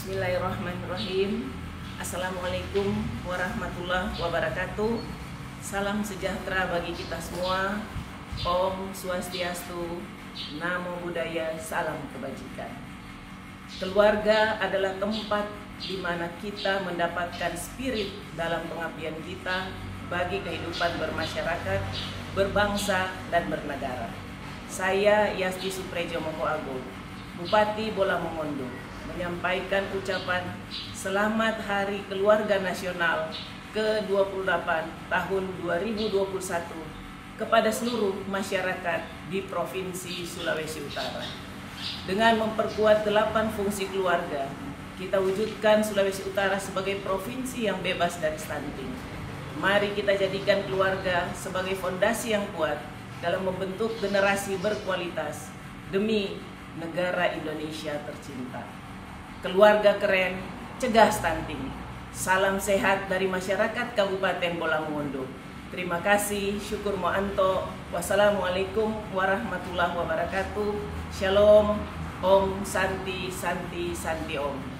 Bismillahirrahmanirrahim. Assalamualaikum warahmatullahi wabarakatuh. Salam sejahtera bagi kita semua. Om Swastiastu Namo Buddhaya Salam Kebajikan. Keluarga adalah tempat di mana kita mendapatkan spirit dalam pengabdian kita bagi kehidupan bermasyarakat, berbangsa, dan bernegara. Saya Yasti Suprejo Moko Agung, Bupati Bola Mongondo, menyampaikan ucapan Selamat Hari Keluarga Nasional ke-28 tahun 2021 kepada seluruh masyarakat di Provinsi Sulawesi Utara. Dengan memperkuat delapan fungsi keluarga, kita wujudkan Sulawesi Utara sebagai provinsi yang bebas dari stunting. Mari kita jadikan keluarga sebagai fondasi yang kuat dalam membentuk generasi berkualitas demi negara Indonesia tercinta keluarga keren, cegah stunting. Salam sehat dari masyarakat Kabupaten Bolamongondo. Terima kasih, syukur mo'anto. Wassalamualaikum warahmatullahi wabarakatuh. Shalom, Om Santi Santi Santi Om.